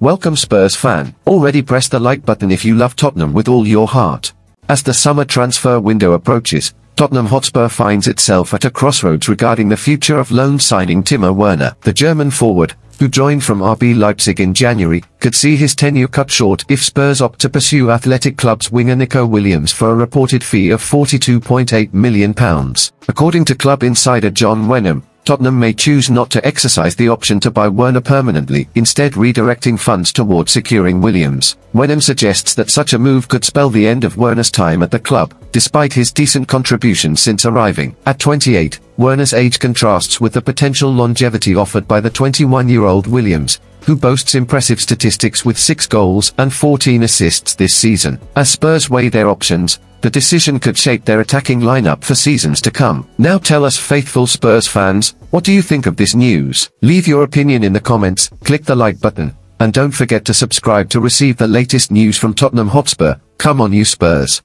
Welcome Spurs fan. Already press the like button if you love Tottenham with all your heart. As the summer transfer window approaches, Tottenham Hotspur finds itself at a crossroads regarding the future of loan signing Timo Werner. The German forward, who joined from RB Leipzig in January, could see his tenure cut short if Spurs opt to pursue Athletic Club's winger Nico Williams for a reported fee of £42.8 million. According to club insider John Wenham, Tottenham may choose not to exercise the option to buy Werner permanently, instead redirecting funds toward securing Williams. Wenham suggests that such a move could spell the end of Werner's time at the club, despite his decent contributions since arriving. At 28, Werner's age contrasts with the potential longevity offered by the 21-year-old Williams, who boasts impressive statistics with 6 goals and 14 assists this season. As Spurs weigh their options, the decision could shape their attacking lineup for seasons to come. Now tell us faithful Spurs fans, what do you think of this news? Leave your opinion in the comments, click the like button, and don't forget to subscribe to receive the latest news from Tottenham Hotspur. Come on you Spurs.